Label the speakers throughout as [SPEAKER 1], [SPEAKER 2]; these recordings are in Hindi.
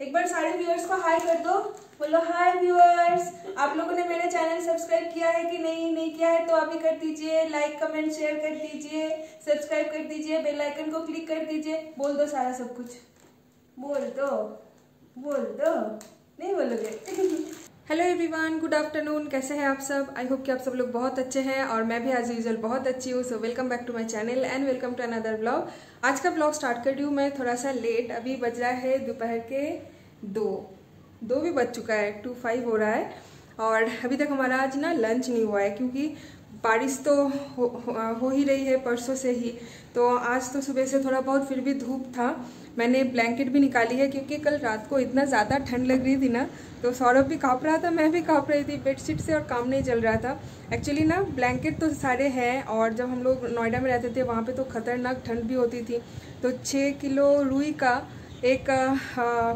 [SPEAKER 1] एक बार सारे व्यूअर्स को हाय कर दो। बोलो हाय व्यूअर्स आप लोगों ने मेरे चैनल सब्सक्राइब किया है कि नहीं? नहीं किया है तो अभी कर दीजिए। लाइक कमेंट शेयर कर दीजिए। सब्सक्राइब कर दीजिए। बेल आइकन को क्लिक कर दीजिए। बोल दो सारा सब कुछ। बोल दो। बोल दो। नहीं बोलोगे? हेलो एवरीवन गुड आफ्टरनून कैसे हैं आप सब? आई होप कि आप सब लोग बहुत अच्छे हैं और मैं भी एज यूजल बहुत अच्छी हूँ so welcome back to my channel and welcome to another blog आज का ब्लॉग स्टार्ट कर रही हूँ मैं थोड़ा सा लेट अभी बज रहा है दोपहर के दो। दो भी बज चुका है टू फाइव हो रहा है। और अभी तक हमारा आज ना लंच नहीं हुआ है, क्योंकि बारिश तो हो, हो, हो रही है परसों से ही। तो आज तो सुबह से थोड़ा बहुत फिर भी धूप था। मैंने ब्लैंकेट भी निकाली है क्योंकि कल रात को इतना ज़्यादा ठंड लग रही थी ना तो सौरभ भी काँप रहा था मैं भी काँप रही थी बेडशीट से और काम नहीं चल रहा था। एक्चुअली ना ब्लैंकेट तो सारे हैं और जब हम लोग नोएडा में रहते थे वहाँ पे तो खतरनाक ठंड भी होती थी। तो छः किलो रुई का एक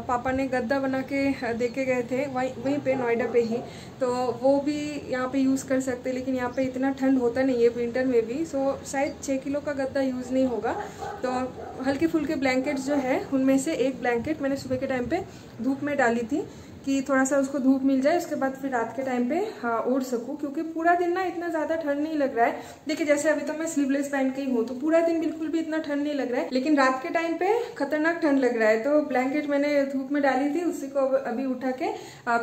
[SPEAKER 1] पापा ने गद्दा बना के दे के गए थे, वहीं वहीं पे, नोएडा पे ही। तो वो भी यहाँ पे यूज़ कर सकते लेकिन यहाँ पे इतना ठंड होता नहीं है विंटर में भी। सो शायद छः किलो का गद्दा यूज़ नहीं होगा। तो हल्के फुल्के ब्लैंकेट्स जो है, उनमें से एक ब्लैंकेट मैंने सुबह के टाइम पर धूप में डाली थी। कि थोड़ा सा उसको धूप मिल जाए, उसके बाद फिर रात के टाइम पे हाँ ओढ़ सकूँ, क्योंकि पूरा दिन ना इतना ज़्यादा ठंड नहीं लग रहा है। देखिए, जैसे अभी तो मैं स्लीवलेस पहन के ही हूँ तो पूरा दिन बिल्कुल भी इतना ठंड नहीं लग रहा है, लेकिन रात के टाइम पे खतरनाक ठंड लग रहा है। तो ब्लैंकेट मैंने धूप में डाली थी, उसी को अभी उठा के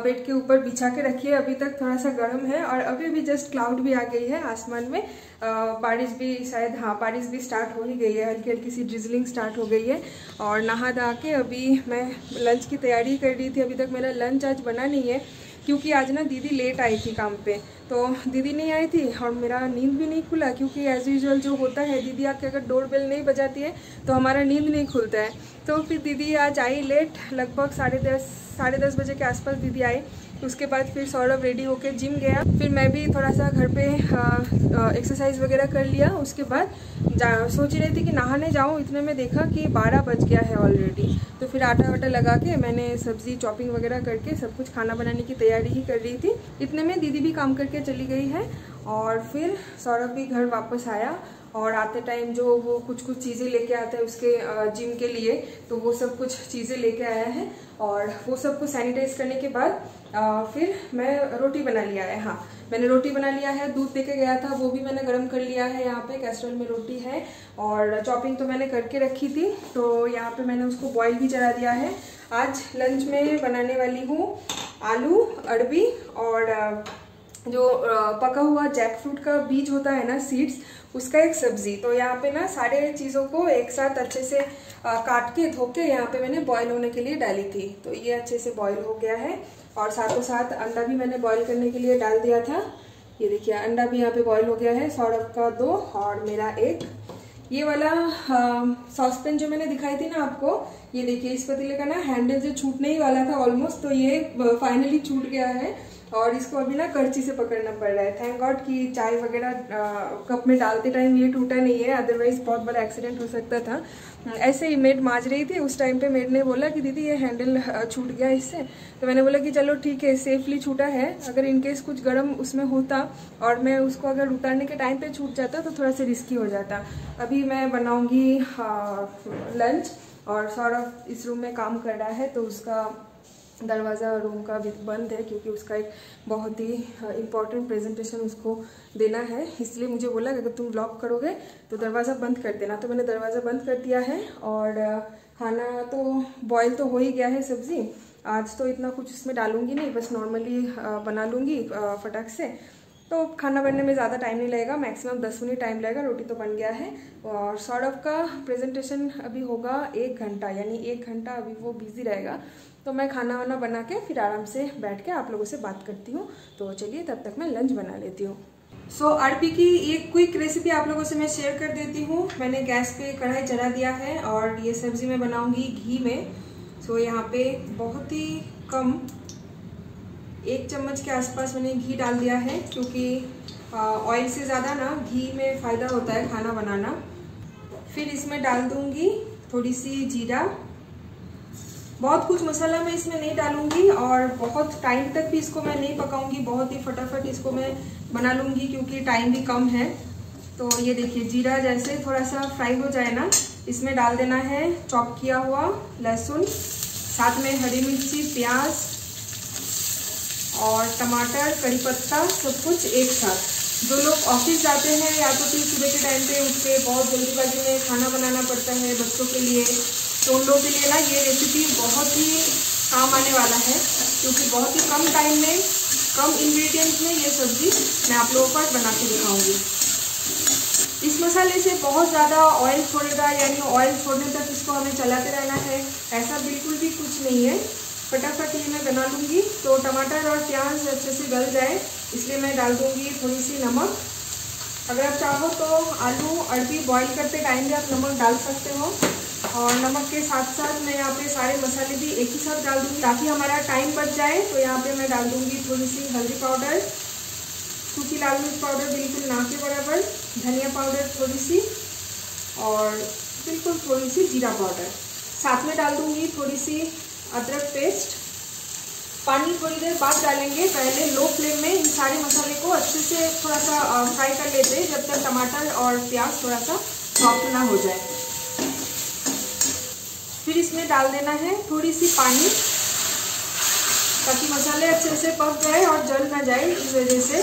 [SPEAKER 1] बेड के ऊपर बिछा के रखिए अभी तक थोड़ा सा गर्म है और अभी भी जस्ट क्लाउड भी आ गई है आसमान में। बारिश भी, शायद हाँ बारिश भी स्टार्ट हो ही गई है। हल्की हल्की सी ड्रिजलिंग स्टार्ट हो गई है। और नहा धा के अभी मैं लंच की तैयारी कर रही थी। अभी तक मेरा लंच आज बना नहीं है, क्योंकि आज ना दीदी लेट आई थी काम पे। तो दीदी नहीं आई थी और मेरा नींद भी नहीं खुला, क्योंकि एज यूजल जो होता है, दीदी आके अगर डोर बेल नहीं बजाती है तो हमारा नींद नहीं खुलता है। तो फिर दीदी आज आई लेट लगभग साढ़े दस साढ़े दस बजे के आसपास दीदी आई। उसके बाद फिर सौरभ रेडी होकर जिम गया। फिर मैं भी थोड़ा सा घर पे एक्सरसाइज वगैरह कर लिया। उसके बाद सोच रही थी कि नहाने जाऊँ। इतने में देखा कि 12 बज गया है ऑलरेडी तो फिर आटा वाटा लगा के मैंने सब्ज़ी चॉपिंग वगैरह करके सब कुछ खाना बनाने की तैयारी ही कर रही थी। इतने में दीदी भी काम करके चली गई है और फिर सौरभ भी घर वापस आया और आते टाइम जो वो कुछ कुछ चीज़ें लेके आता है उसके जिम के लिए तो वो सब कुछ चीज़ें लेके आया है और वो सब कुछ सैनिटाइज करने के बाद आ, फिर मैं रोटी बना लिया है हाँ। मैंने रोटी बना लिया है दूध देके गया था वो भी मैंने गर्म कर लिया है यहाँ पे कैस्ट्रोल में रोटी है और चॉपिंग तो मैंने करके रखी थी तो यहाँ पे मैंने उसको बॉईल भी चला दिया है। आज लंच में बनाने वाली हूँ आलू अरबी और जो पका हुआ जैक फ्रूट का बीज होता है ना सीड्स उसका एक सब्ज़ी। तो यहाँ पे ना सारे चीज़ों को एक साथ अच्छे से काट के, धो के यहाँ पे मैंने बॉईल होने के लिए डाली थी। तो ये अच्छे से बॉईल हो गया है और साथों साथ अंडा भी मैंने बॉईल करने के लिए डाल दिया था। ये देखिए, अंडा भी यहाँ पे बॉईल हो गया है, सौरभ का दो और मेरा एक। ये वाला सॉसपेन जो मैंने दिखाई थी ना आपको, ये देखिए, इस पतीले का ना हैंडल जो छूटने ही वाला था ऑलमोस्ट तो ये फाइनली छूट गया है। और इसको अभी ना करची से पकड़ना पड़ रहा है। थैंक गॉड कि चाय वगैरह कप में डालते टाइम ये टूटा नहीं है। अदरवाइज़ बहुत बड़ा एक्सीडेंट हो सकता था। ऐसे ही मेड माज रही थी। उस टाइम पे मेड ने बोला कि दीदी ये हैंडल छूट गया इससे। तो मैंने बोला कि चलो ठीक है सेफली छूटा है। अगर इनकेस कुछ गर्म उसमें होता और मैं उसको अगर उतारने के टाइम पर छूट जाता तो थोड़ा सा रिस्की हो जाता। अभी मैं बनाऊँगी लंच और सौरभ इस रूम में काम कर रहा है तो उसका दरवाज़ा रूम का भी बंद है क्योंकि उसका एक बहुत ही इंपॉर्टेंट प्रेजेंटेशन उसको देना है। इसलिए मुझे बोला कि अगर तुम ब्लॉक करोगे तो दरवाज़ा बंद कर देना। तो मैंने दरवाज़ा बंद कर दिया है और खाना तो बॉयल तो हो ही गया है सब्ज़ी। आज तो इतना कुछ इसमें डालूँगी नहीं, बस नॉर्मली बना लूँगी फटाक से। तो खाना बनने में ज़्यादा टाइम नहीं लगेगा मैक्सिमम दस मिनट टाइम लगेगा रोटी तो बन गया है। और सौरभ का प्रेजेंटेशन अभी होगा एक घंटा यानी एक घंटा अभी वो बिज़ी रहेगा। तो मैं खाना वाना बना के फिर आराम से बैठ के आप लोगों से बात करती हूँ। तो चलिए तब तक मैं लंच बना लेती हूँ। सो so, अरबी की एक क्विक रेसिपी आप लोगों से मैं शेयर कर देती हूँ। मैंने गैस पे कढ़ाई चढ़ा दिया है और ये सब्ज़ी मैं बनाऊँगी घी में। सो so, यहाँ पे बहुत ही कम एक चम्मच के आसपास मैंने घी डाल दिया है, क्योंकि ऑयल से ज़्यादा ना घी में फ़ायदा होता है खाना बनाना। फिर इसमें डाल दूँगी थोड़ी सी जीरा। बहुत कुछ मसाला मैं इसमें नहीं डालूँगी और बहुत टाइम तक भी इसको मैं नहीं पकाऊँगी, बहुत ही फटाफट इसको मैं बना लूँगी, क्योंकि टाइम भी कम है। तो ये देखिए, जीरा जैसे थोड़ा सा फ्राई हो जाए ना, इसमें डाल देना है चॉप किया हुआ लहसुन, साथ में हरी मिर्ची, प्याज और टमाटर, कड़ी पत्ता, सब कुछ एक साथ। जो लोग ऑफ़िस जाते हैं या तो फिर सुबह के टाइम पे उठ के बहुत जल्दीबाजी में खाना बनाना पड़ता है बच्चों के लिए तो उन लोगों के लिए ना ये रेसिपी बहुत ही काम आने वाला है, क्योंकि बहुत ही कम टाइम में, कम इंग्रेडिएंट्स में ये सब्ज़ी मैं आप लोगों पर बना के दिखाऊँगी। इस मसाले से बहुत ज़्यादा ऑयल छोड़ेगा, यानी ऑयल छोड़ने तक इसको हमें चलाते रहना है, ऐसा बिल्कुल भी कुछ नहीं है। फटाफट ये मैं बना लूँगी। तो टमाटर और प्याज अच्छे से गल जाए, इसलिए मैं डाल दूँगी थोड़ी सी नमक। अगर आप चाहो तो आलू अड़बी बॉईल करते टाइम भी आप नमक डाल सकते हो। और नमक के साथ साथ मैं यहाँ पे सारे मसाले भी एक ही साथ डाल दूँगी, ताकि हमारा टाइम बच जाए। तो यहाँ पे मैं डाल दूँगी थोड़ी सी हल्दी पाउडर सूखी लाल मिर्च पाउडर बिल्कुल ना के बराबर, धनिया पाउडर थोड़ी सी, और बिल्कुल थोड़ी सी जीरा पाउडर साथ में डाल दूँगी थोड़ी सी अदरक पेस्ट पानी थोड़ी देर बाद डालेंगे। पहले लो फ्लेम में इन सारे मसाले को अच्छे से थोड़ा सा फ्राई कर लेते हैं, जब तक टमाटर और प्याज थोड़ा सा सॉफ्ट ना हो जाए। फिर इसमें डाल देना है थोड़ी सी पानी, ताकि मसाले अच्छे से पक जाए और जल ना जाए इस वजह से।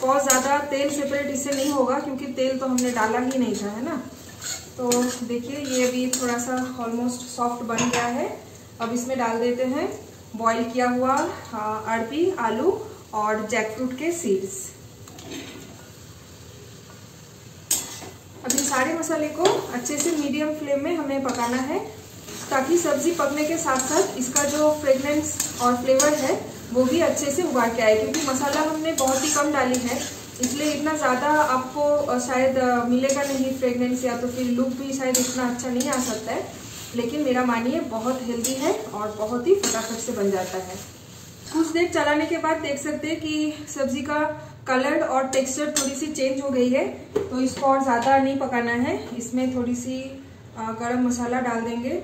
[SPEAKER 1] बहुत ज़्यादा तेल सेपरेट इससे नहीं होगा, क्योंकि तेल तो हमने डाला ही नहीं था, है ना? तो देखिए, ये अभी थोड़ा सा ऑलमोस्ट सॉफ्ट बन गया है। अब इसमें डाल देते हैं बॉईल किया हुआ अरबी आलू और जैकफ्रूट के सीड्स अब इन सारे मसाले को अच्छे से मीडियम फ्लेम में हमें पकाना है, ताकि सब्ज़ी पकने के साथ साथ इसका जो फ्रेगनेंस और फ्लेवर है, वो भी अच्छे से उबार के आए, क्योंकि मसाला हमने बहुत ही कम डाली है, इसलिए इतना ज़्यादा आपको शायद मिलेगा नहीं फ्रेगनेंस या तो फिर लुक भी शायद इतना अच्छा नहीं आ सकता है। लेकिन मेरा मानिए, बहुत हेल्दी है और बहुत ही फटाफट से बन जाता है। कुछ देर चलाने के बाद देख सकते हैं कि सब्ज़ी का कलर और टेक्सचर थोड़ी सी चेंज हो गई है तो इसको और ज़्यादा नहीं पकाना है। इसमें थोड़ी सी गरम मसाला डाल देंगे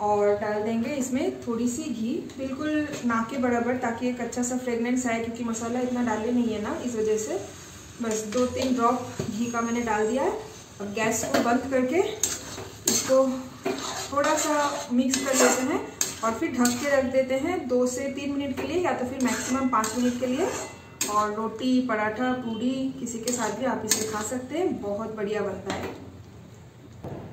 [SPEAKER 1] और डाल देंगे इसमें थोड़ी सी घी। बिल्कुल ना के बराबर, ताकि एक अच्छा सा फ्रेगनेंस आए, क्योंकि मसाला इतना डाले नहीं है ना, इस वजह से। बस दो तीन ड्रॉप घी का मैंने डाल दिया है। अब गैस को बंद करके इसको थोड़ा सा मिक्स कर लेते हैं और फिर ढक के रख देते हैं दो से तीन मिनट के लिए या तो फिर मैक्सिमम पाँच मिनट के लिए। और रोटी, पराठा, पूरी किसी के साथ भी आप इसे खा सकते हैं। बहुत बढ़िया बनता है।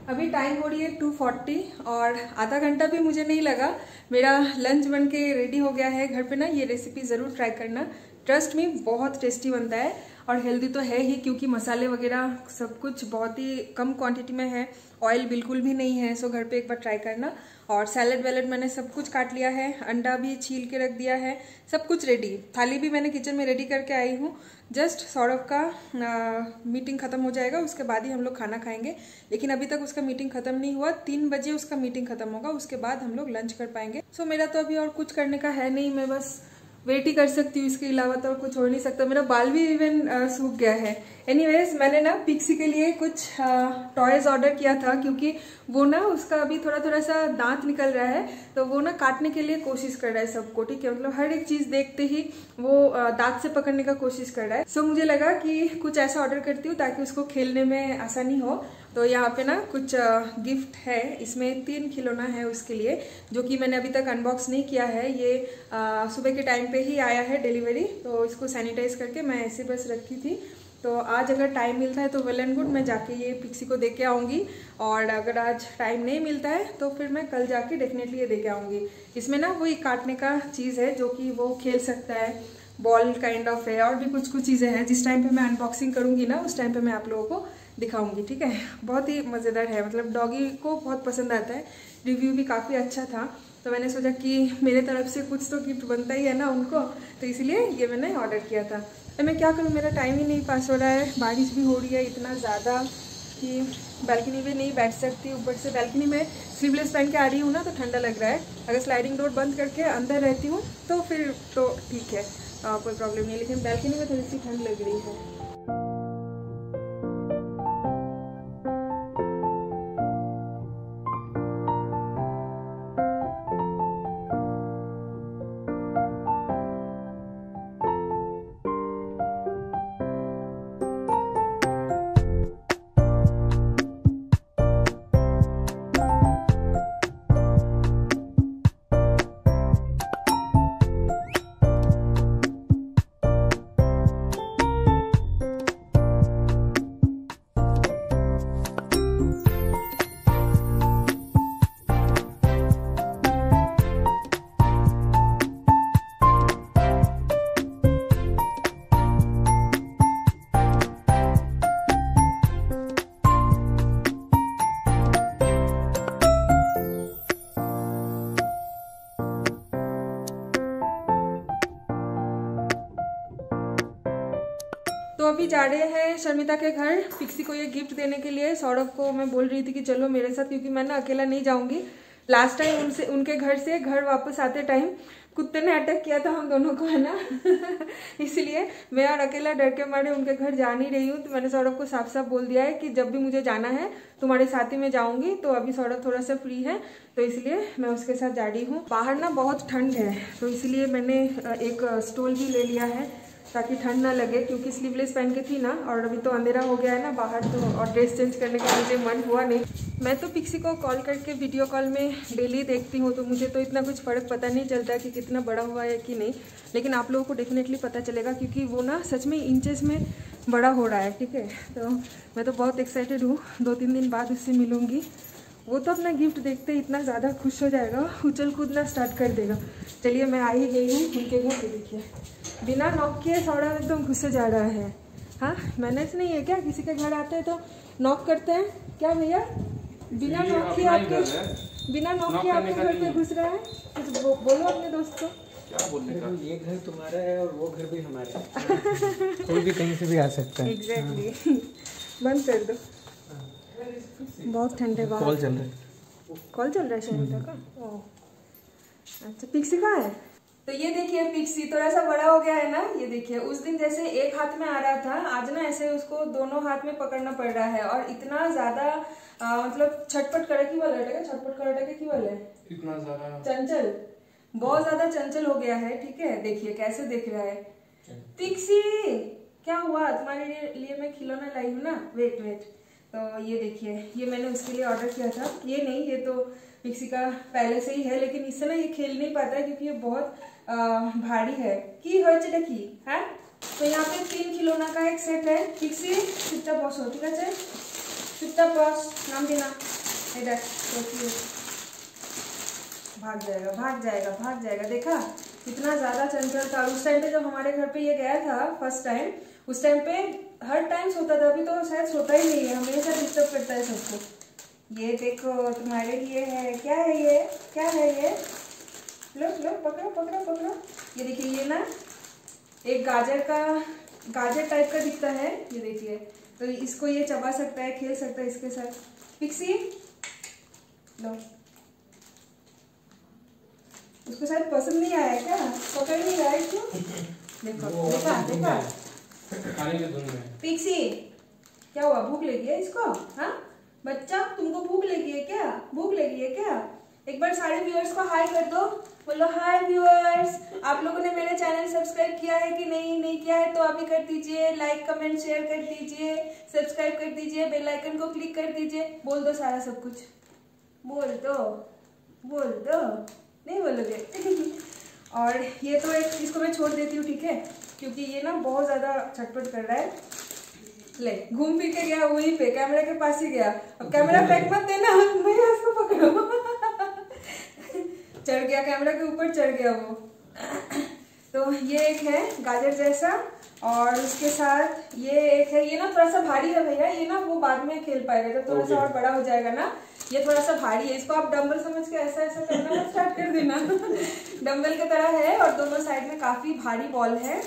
[SPEAKER 1] अभी टाइम हो रही है टू फोर्टी और आधा घंटा भी मुझे नहीं लगा। मेरा लंच बन के रेडी हो गया है। घर पे ना ये रेसिपी ज़रूर ट्राई करना। ट्रस्ट में बहुत टेस्टी बनता है। और हेल्दी तो है ही क्योंकि मसाले वगैरह सब कुछ बहुत ही कम क्वांटिटी में है। ऑयल बिल्कुल भी नहीं है सो घर पे एक बार ट्राई करना। और सैलड वैलड मैंने सब कुछ काट लिया है अंडा भी छील के रख दिया है सब कुछ रेडी थाली भी मैंने किचन में रेडी करके आई हूँ। जस्ट सौरभ का आ, मीटिंग खत्म हो जाएगा उसके बाद ही हम लोग खाना खाएँगे। लेकिन अभी तक उसका मीटिंग खत्म नहीं हुआ। तीन बजे उसका मीटिंग खत्म होगा उसके बाद हम लोग लंच कर पाएँगे। सो मेरा तो अभी और कुछ करने का है नहीं मैं बस वेट ही कर सकती हूँ इसके अलावा तो कुछ हो नहीं सकता। मेरा बाल भी इवन सूख गया है। एनीवेज मैंने ना पिक्सी के लिए कुछ टॉयज ऑर्डर किया था क्योंकि वो ना उसका अभी थोड़ा थोड़ा सा दांत निकल रहा है तो वो ना काटने के लिए कोशिश कर रहा है सबको ठीक है? मतलब हर एक चीज़ देखते ही वो दांत से पकड़ने का कोशिश कर रहा है। सो so, मुझे लगा कि कुछ ऐसा ऑर्डर करती हूँ ताकि उसको खेलने में आसानी हो। तो यहाँ पे ना कुछ गिफ्ट है। इसमें तीन खिलौना है उसके लिए, जो कि मैंने अभी तक अनबॉक्स नहीं किया है। ये सुबह के टाइम पे ही आया है डिलीवरी तो इसको सैनिटाइज करके मैं ऐसे बस रखी थी। तो आज अगर टाइम मिलता है तो वेल एंड गुड मैं जाके ये पिक्सी को दे के आऊँगी। और अगर आज टाइम नहीं मिलता है तो फिर मैं कल जाके डेफिनेटली ये दे के आऊँगी। इसमें ना वही काटने का चीज़ है, जो कि वो खेल सकता है। बॉल काइंड ऑफ़ है, और भी कुछ कुछ चीज़ें हैं। जिस टाइम पे मैं अनबॉक्सिंग करूँगी ना, उस टाइम पे मैं आप लोगों को दिखाऊँगी ठीक है? बहुत ही मज़ेदार है। मतलब डॉगी को बहुत पसंद आता है। रिव्यू भी काफ़ी अच्छा था। तो मैंने सोचा कि मेरे तरफ़ से कुछ तो गिफ्ट बनता ही है ना उनको तो इसलिए ये मैंने ऑर्डर किया था। तो मैं क्या करूँ? मेरा टाइम ही नहीं पास हो रहा है। बारिश भी हो रही है इतना ज़्यादा कि बैल्कनी में नहीं बैठ सकती ऊपर से बैल्कनी में स्लीवलेस पहन के आ रही हूँ ना तो ठंडा लग रहा है। अगर स्लाइडिंग डोर बंद करके अंदर रहती हूँ तो फिर तो ठीक है आ, कोई प्रॉब्लम नहीं लेकिन बैल्कनी में थोड़ी सी ठंड लग रही है। शर्मिता के घर। पिक्सी को ये गिफ्ट देने के लिए सौरभ को मैं बोल रही थी कि चलो मेरे साथ, क्योंकि मैं ना अकेला नहीं जाऊँगी। लास्ट टाइम उनसे, उनके घर से घर वापस आते टाइम कुत्ते ने अटैक किया था हम दोनों को, है ना? इसलिए मैं और अकेला डर के मारे उनके घर जा नहीं रही हूँ। तो मैंने सौरभ को साफ़ साफ़ बोल दिया है कि जब भी मुझे जाना है, तुम्हारे साथ ही मैं जाऊँगी। तो अभी सौरभ थोड़ा सा फ्री है तो इसलिए मैं उसके साथ जा रही हूँ। बाहर ना बहुत ठंड है तो इसलिए मैंने एक स्टोल भी ले लिया है। ताकि ठंड ना लगे, क्योंकि स्लीवलेस पहन के थी ना, और अभी तो अंधेरा हो गया है ना बाहर तो और ड्रेस चेंज करने का मुझे मन हुआ नहीं। मैं तो पिक्सी को कॉल करके वीडियो कॉल में डेली देखती हूँ तो मुझे तो इतना कुछ फ़र्क पता नहीं चलता कि कितना बड़ा हुआ है कि नहीं, लेकिन आप लोगों को डेफिनेटली पता चलेगा, क्योंकि वो ना सच में इंचेस में बड़ा हो रहा है, ठीक है? तो मैं तो बहुत एक्साइटेड हूँ दो तीन दिन बाद उससे मिलूँगी। वो तो अपना गिफ्ट देखते ही इतना ज़्यादा खुश हो जाएगा उछल कूदना स्टार्ट कर देगा। चलिए मैं आ ही गई हूँ उनके घर पे देखिए। बिना नॉक किए सौरभ एकदम गुस्से जा रहा है। हाँ मैनेज नहीं है क्या? किसी के घर आते हैं तो नॉक करते हैं? क्या भैया? बिना नॉक किए आपके बिना नॉक किए आपके घर पे घुस रहा है? कुछ बो, बोलो अपने दोस्त। को
[SPEAKER 2] क्या बोलने का?
[SPEAKER 3] ये घर तुम्हारा है और वो घर भी हमारा है। कोई भी कहीं से भी आ सकता है।
[SPEAKER 1] एग्जैक्टली बंद कर दो। बहुत ठंडे बाहर।
[SPEAKER 3] कॉल चल रहा है।
[SPEAKER 1] कॉल चल रहा है शर्मिता का अच्छा पिक्सी कहाँ है? तो ये देखिए पिक्सी थोड़ा सा बड़ा हो गया है ना? ये देखिए उस दिन जैसे एक हाथ में आ रहा था आज ना ऐसे उसको दोनों हाथ में पकड़ना पड़ रहा है और इतना ज़्यादा मतलब छटपट करे की वाला है छटपट करे की वाला है?
[SPEAKER 2] इतना सारा
[SPEAKER 1] चंचल। बहुत ज़्यादा चंचल हो गया है ठीक है? देखिए कैसे देख रहा है। पिक्सी क्या हुआ? तुम्हारे लिए, लिए मैं खिलौना लाई हूँ ना? वेट वेट तो ये देखिए, ये मैंने उसके लिए ऑर्डर किया था। ये नहीं, ये तो मिक्सी का पहले से ही है, लेकिन इस समय ये खेल नहीं पाता है क्योंकि ये बहुत भारी है। की हो की, है? तो यहाँ पे तीन खिलौना का एक सेट है। ठीक से बॉस हो, ठीक है चुट्टा बॉस नाम देना। इधर तो भाग जाएगा भाग जाएगा भाग जाएगा। देखा, कितना ज़्यादा चंचल था। उस टाइम पे जब हमारे घर पे ये गया था फ़र्स्ट टाइम उस टाइम पे हर टाइम सोता था अभी तो शायद सोता ही नहीं है हमेशा डिस्टर्ब करता है सबको। ये देखो तुम्हारे लिए है क्या है ये? क्या है ये? लो लो पकड़ो पकड़ो पकड़ो। ये देखिए ये ना एक गाजर का गाजर टाइप का दिखता है ये देखिए। तो इसको ये चबा सकता है खेल सकता है इसके साथ। पिक्सी लो। उसको शायद पसंद नहीं आया क्या? पकड़ नहीं रहा है इसको देखो देखा देखा। पिक्सी क्या हुआ? भूख लगी है इसको? हाँ? बच्चा, तुमको भूख लगी है क्या? भूख लगी है क्या? एक बार सारे व्यूअर्स को हाई कर दो। बोलो हाय व्यूअर्स आप लोगों ने मेरे चैनल सब्सक्राइब किया है कि नहीं? नहीं किया है तो आप अभी कर दीजिए। लाइक कमेंट शेयर कर दीजिए। सब्सक्राइब कर दीजिए। बेल आइकन को क्लिक कर दीजिए। बोल दो सारा सब कुछ। बोल दो। बोल दो। नहीं बोलोगे? और ये तो एक, इसको मैं छोड़ देती हूँ, ठीक है? क्योंकि ये ना बहुत ज़्यादा छटपट कर रहा है। ले, घूम फिर के गया, वहीं पे, कैमरा के पास ही गया। अब कैमरा पैक मत देना, मैं उसको पकड़ो। चढ़ गया, कैमरा के ऊपर चढ़ गया वो। तो ये एक है गाजर जैसा और उसके साथ ये एक है ये ना थोड़ा सा भारी है भैया ये ना वो बाद में खेल पाएगा जब थोड़ा सा और बड़ा हो जाएगा ना ये थोड़ा सा भारी है इसको आप डम्बल समझ के ऐसा ऐसा करना स्टार्ट कर देना। डम्बल की तरह है और दोनों साइड में काफ़ी भारी बॉल है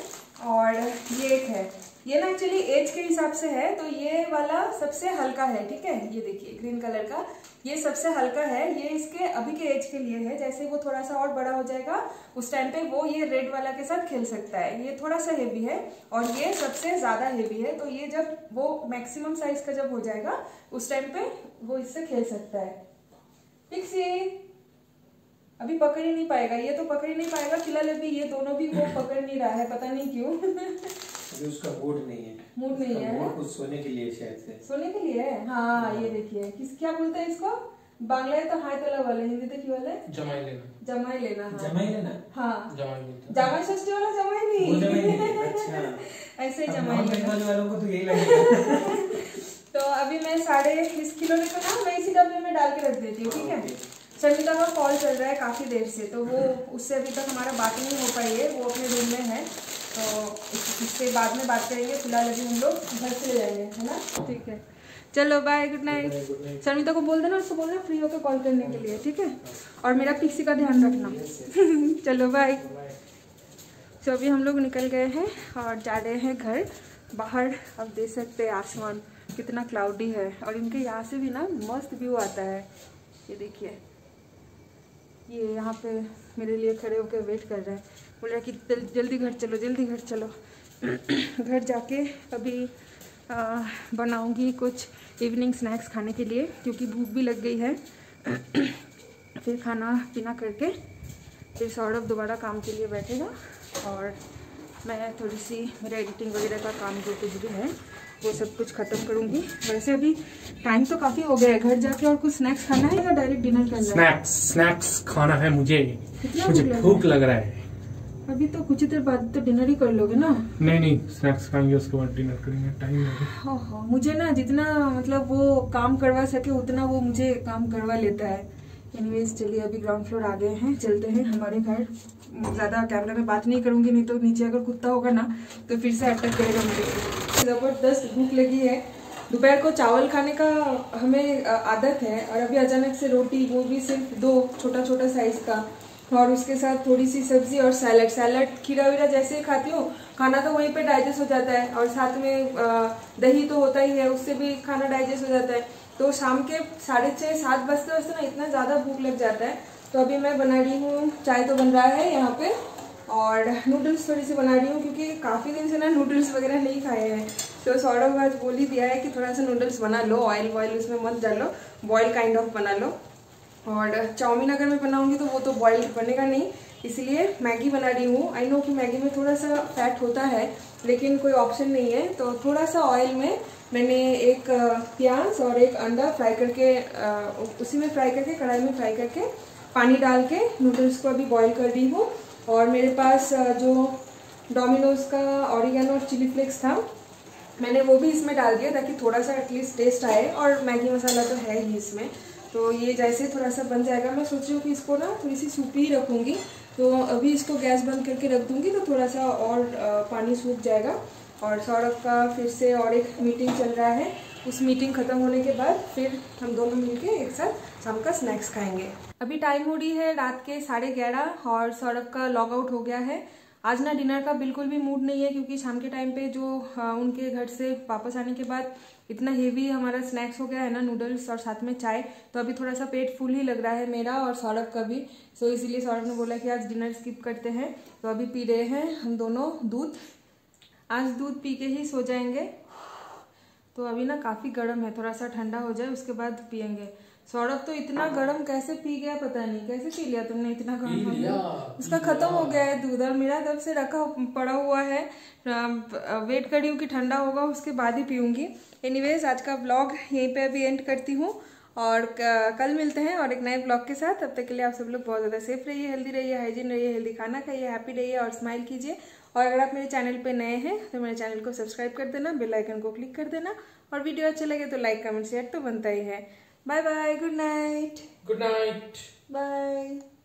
[SPEAKER 1] और ये एक है। ये ना एक्चुअली एज के हिसाब से है तो ये वाला सबसे हल्का है, ठीक है? ये देखिए ग्रीन कलर का। ये सबसे हल्का है, ये इसके अभी के एज के लिए है, जैसे वो थोड़ा सा और बड़ा हो जाएगा, उस टाइम पे वो ये रेड वाला के साथ खेल सकता है। ये थोड़ा सा हेवी है और ये सबसे ज़्यादा हेवी है तो ये जब वो मैक्सिमम साइज़ का जब हो जाएगा, उस टाइम पे वो इससे खेल सकता है। अभी पकड़ ही नहीं पाएगा ये तो पकड़ ही नहीं पाएगा फ़िलहाल अभी ये दोनों भी वो पकड़ नहीं रहा है पता नहीं क्यों।
[SPEAKER 3] अभी उसका मूड नहीं है।
[SPEAKER 1] मूड नहीं है
[SPEAKER 3] कुछ सोने के लिए शायद से।
[SPEAKER 1] सोने के लिए हाँ? ये देखिए किस क्या बोलते हैं इसको? बांग्ला है तो हाय तला वाले हिंदी तो क्यों वाले?
[SPEAKER 2] जमाई लेना।
[SPEAKER 1] जमाई लेना हाँ।
[SPEAKER 3] जमाई लेना?
[SPEAKER 1] हाँ।
[SPEAKER 2] जमाई
[SPEAKER 1] षष्ठी वाला जमाई
[SPEAKER 3] वो जमाई
[SPEAKER 1] नहीं
[SPEAKER 3] अच्छा।
[SPEAKER 1] ऐसे ही जमाई लेना।
[SPEAKER 3] वालों को तो यही लगेगा।
[SPEAKER 1] तो अभी मैं साढ़े इस किलो को ना मैं इसी डब्बे में डाल के रख देती हूँ ठीक है? शर्मिता का कॉल चल रहा है काफ़ी देर से तो वो उससे अभी तक हमारा बात नहीं हो पाई है वो अपने रूम में है तो इस- इससे बाद में बात करेंगे फ़िलहाल अभी हम लोग घर चले जाएँगे है ना? ठीक है। चलो बाय गुड नाइट शर्मिता को बोल देना उसको बोलना फ्री होकर कॉल करने के लिए ठीक है? और मेरा पिक्सी का ध्यान रखना। चलो बाय तो अभी हम लोग निकल गए हैं और जा रहे हैं घर बाहर अब देख सकते हैं आसमान कितना क्लाउडी है और इनके यहाँ से भी ना मस्त व्यू आता है। ये देखिए। ये यहाँ पे मेरे लिए खड़े होकर वेट कर रहे हैं। बोल रहा है कि जल्दी घर चलो, जल्दी घर चलो। घर जाके अभी बनाऊँगी कुछ इवनिंग स्नैक्स खाने के लिए, क्योंकि भूख भी लग गई है। फिर खाना पीना करके, फिर सौरभ दोबारा काम के लिए बैठेगा। और मैं थोड़ी सी, मेरा एडिटिंग वगैरह का काम जो कुछ भी है वो सब कुछ ख़त्म करूँगी। वैसे अभी टाइम तो काफ़ी हो गया है घर जाके और कुछ स्नैक्स खाना है या डायरेक्ट डिनर करना है?
[SPEAKER 2] स्नैक्स स्नैक्स खाना है मुझे। मुझे
[SPEAKER 1] भूख लग
[SPEAKER 2] रहा है?
[SPEAKER 1] अभी तो कुछ देर बाद तो डिनर ही कर लोगे ना?
[SPEAKER 2] नहीं नहीं स्नैक्स खाएँगे उसके बाद डिनर करेंगे टाइम नहीं
[SPEAKER 1] ओहो मुझे ना जितना मतलब वो काम करवा सके उतना वो मुझे काम करवा लेता है। एनीवेज चलिए अभी ग्राउंड फ्लोर आ गए हैं, चलते हैं हमारे घर। ज़्यादा कैमरा में बात नहीं करूँगी, नहीं तो नीचे अगर कुत्ता होगा ना तो फिर से अटक जाएगा मेरे को ज़बरदस्त भूख लगी है। दोपहर को चावल खाने का हमें आदत है, और अभी अचानक से रोटी, वो भी सिर्फ़ दो छोटा छोटा साइज़ का। और उसके साथ थोड़ी सी सब्ज़ी और सैलड सैलड खीरा वीरा जैसे ही खाती हूँ, खाना तो वहीं पे डाइजेस्ट हो जाता है। और साथ में दही तो होता ही है, उससे भी खाना डाइजेस्ट हो जाता है। तो शाम के साढ़े छः सात बजते बजते ना इतना ज़्यादा भूख लग जाता है। तो अभी मैं बना रही हूँ, चाय तो बन रहा है यहाँ पे, और नूडल्स थोड़ी सी बना रही हूँ, क्योंकि काफ़ी दिन से ना नूडल्स वगैरह नहीं खाए हैं। तो सौरभ आज बोल ही दिया है कि थोड़ा सा नूडल्स बना लो ऑयल वॉयल उसमें मत डालो बॉयल काइंड ऑफ़ बना लो। और चाउमीन अगर मैं बनाऊँगी तो वो तो बॉइल्ड बनेगा नहीं, इसलिए मैगी बना रही हूँ। आई नो कि मैगी में थोड़ा सा फैट होता है लेकिन कोई ऑप्शन नहीं है। तो थोड़ा सा ऑयल में मैंने एक प्याज और एक अंडा फ्राई करके उसी में फ्राई करके, कढ़ाई में फ्राई करके पानी डाल के नूडल्स को अभी बॉईल कर रही हूँ। और मेरे पास जो डोमिनोज का ऑरिगेनो और चिली फ्लेक्स था, मैंने वो भी इसमें डाल दिया ताकि थोड़ा सा एटलीस्ट टेस्ट आए और मैगी मसाला तो है ही इसमें। तो ये जैसे थोड़ा सा बन जाएगा, मैं सोच रही हूँ कि इसको ना थोड़ी सी सूपी ही रखूँगी। तो अभी इसको गैस बंद करके रख दूँगी तो थोड़ा सा और पानी सूख जाएगा। और सौरभ का फिर से और एक मीटिंग चल रहा है। उस मीटिंग खत्म होने के बाद फिर हम दोनों मिलके एक साथ शाम का स्नैक्स खाएँगे। अभी टाइम हो रही है रात के साढ़े ग्यारह और सौरभ का लॉग आउट हो गया है। आज ना डिनर का बिल्कुल भी मूड नहीं है क्योंकि शाम के टाइम पे जो उनके घर से वापस आने के बाद इतना हेवी हमारा स्नैक्स हो गया है ना नूडल्स और साथ में चाय तो अभी थोड़ा सा पेट फुल ही लग रहा है मेरा और सौरभ का भी। सो so, इसीलिए सौरभ ने बोला कि आज डिनर स्किप करते हैं। तो अभी पी रहे हैं हम दोनों दूध। आज दूध पी के ही सो जाएँगे तो अभी ना काफ़ी गर्म है थोड़ा सा ठंडा हो जाए उसके बाद पियेंगे। सौरभ तो इतना गर्म कैसे पी गया पता नहीं कैसे पी लिया तुमने इतना गर्म?
[SPEAKER 2] पी लिया,
[SPEAKER 1] उसका खत्म हो गया है दूध और मेरा तब से रखा पड़ा हुआ है। वेट कर रही हूँ कि ठंडा होगा उसके बाद ही पीऊँगी। एनीवेज आज का ब्लॉग यहीं पे अभी एंड करती हूँ। और कल मिलते हैं और एक नए ब्लॉग के साथ। तब तक के लिए आप सब लोग बहुत ज़्यादा सेफ़ रहिए हेल्दी रहिए हाइजीन रहिए हेल्दी खाना खाइए हैप्पी रहिए और स्माइल कीजिए। और अगर आप मेरे चैनल पे नए हैं तो मेरे चैनल को सब्सक्राइब कर देना बेल आइकन को क्लिक कर देना और वीडियो अच्छे लगे तो लाइक कमेंट शेयर तो बनता ही है। Bye bye good night.
[SPEAKER 2] Good night.
[SPEAKER 1] Bye.